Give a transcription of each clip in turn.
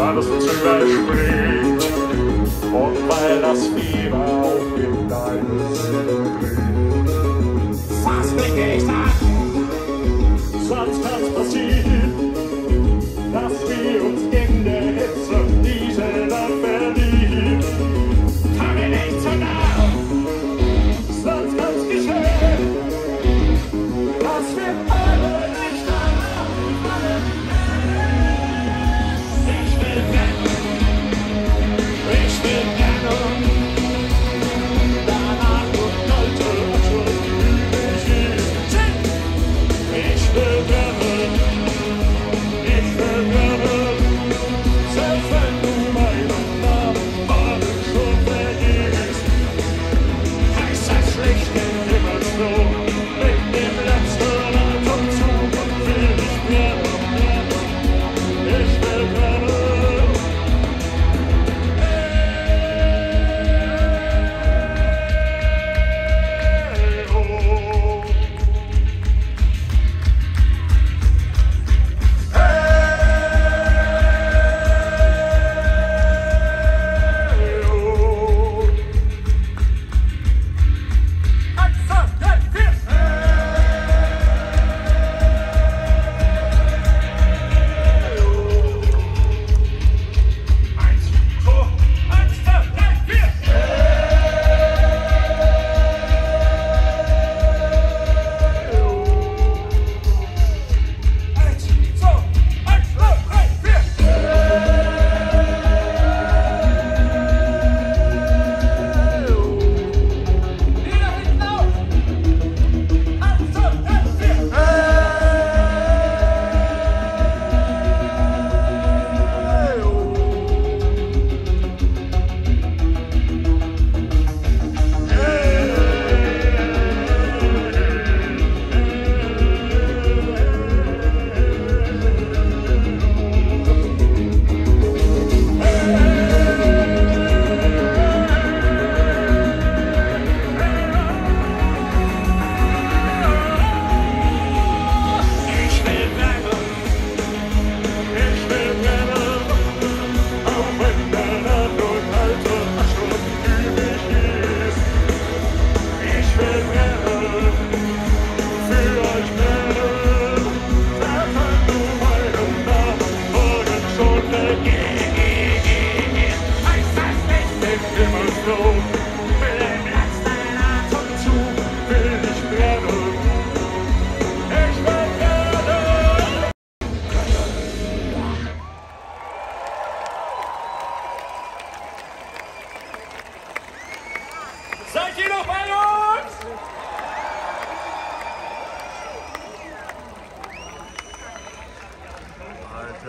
war das uns schon gleich spät. Und weil das Fieber auf dem deine Sinne.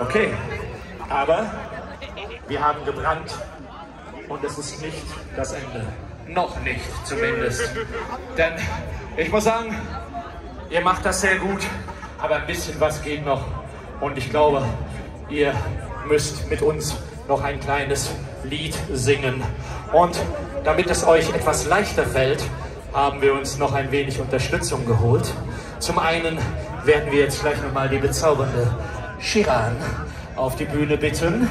Okay, aber wir haben gebrannt und es ist nicht das Ende. Noch nicht zumindest. Denn ich muss sagen, ihr macht das sehr gut, aber ein bisschen was geht noch. Und ich glaube, ihr müsst mit uns noch ein kleines Lied singen. Und damit es euch etwas leichter fällt, haben wir uns noch ein wenig Unterstützung geholt. Zum einen werden wir jetzt gleich nochmal die bezaubernde Shiran auf die Bühne bitten.